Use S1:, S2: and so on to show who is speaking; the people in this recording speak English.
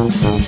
S1: Mm-hmm.